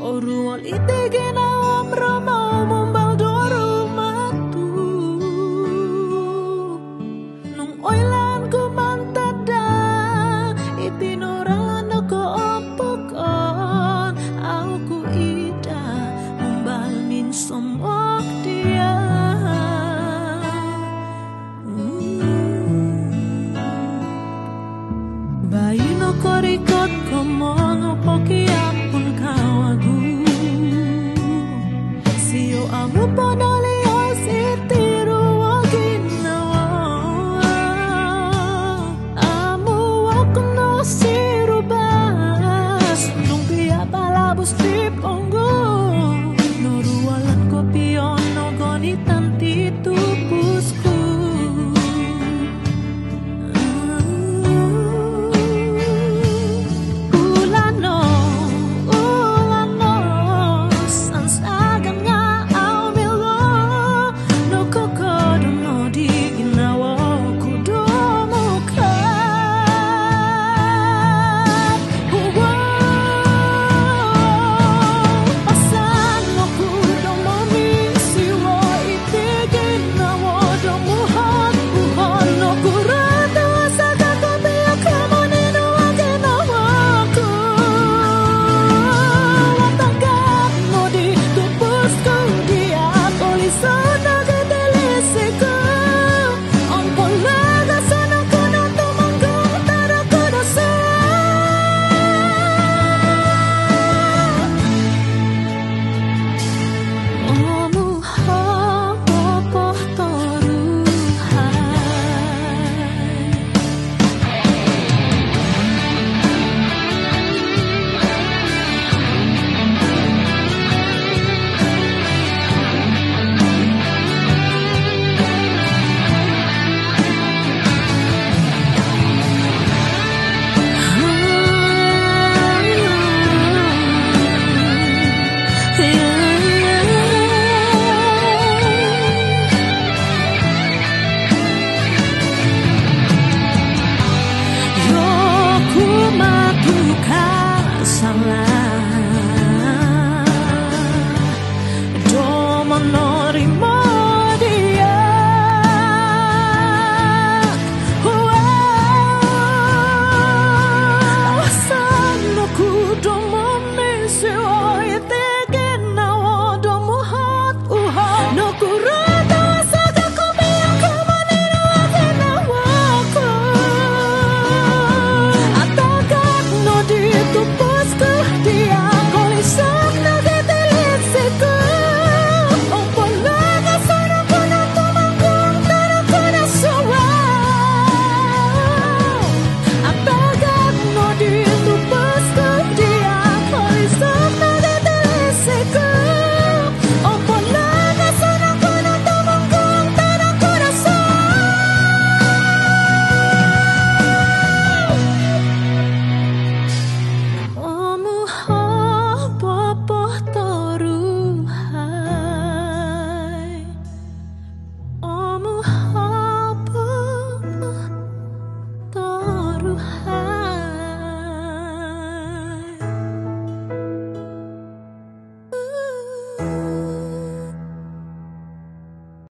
Oruol itigin ang amraman